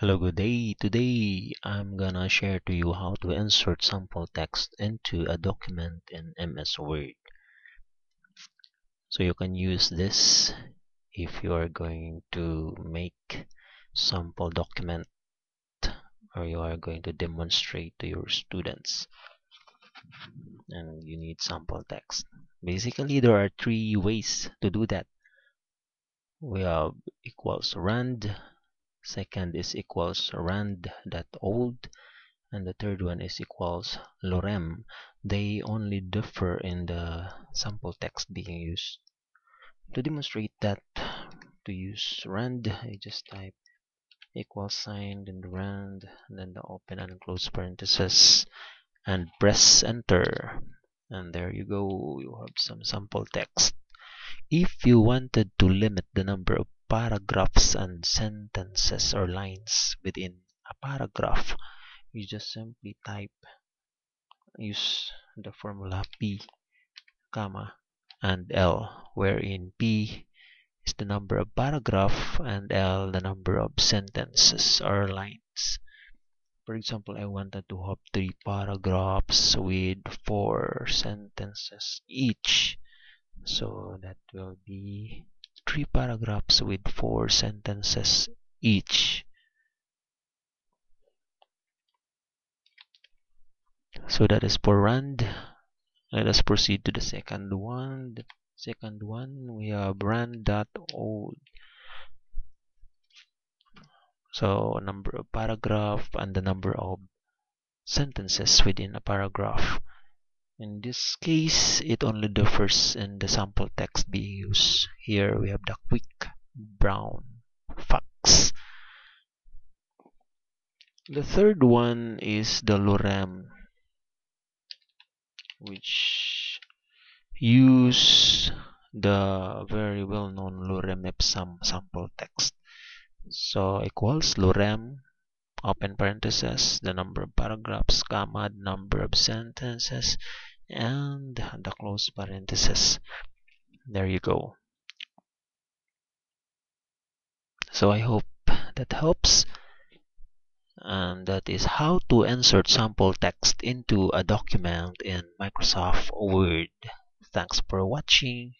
Hello, good day. Today I'm gonna share to you how to insert sample text into a document in MS Word. So you can use this if you are going to make sample document or you are going to demonstrate to your students and you need sample text. Basically there are three ways to do that. We have equals rand second is equals rand that old and the third one is equals lorem. They only differ in the sample text being used. To demonstrate that to use rand I just type equal sign then the rand and then the open and close parenthesis and press enter. And there you go you have some sample text. If you wanted to limit the number of paragraphs and sentences or lines within a paragraph. You just simply type use the formula p comma and l wherein p is the number of paragraph and l the number of sentences or lines. For example i wanted to have three paragraphs with four sentences each. So that will be three paragraphs with four sentences each. So that is for rand. Let us proceed to the second one. The second one we have rand.old. So number of paragraph and the number of sentences within a paragraph. In this case, it only differs in the sample text being used. Here we have the quick brown fox. The third one is the lorem, which use the very well-known lorem ipsum sample text. So equals lorem open parenthesis the number of paragraphs comma the number of sentences and the close parenthesis there you go. So i hope that helps and that is how to insert sample text into a document in microsoft word. Thanks for watching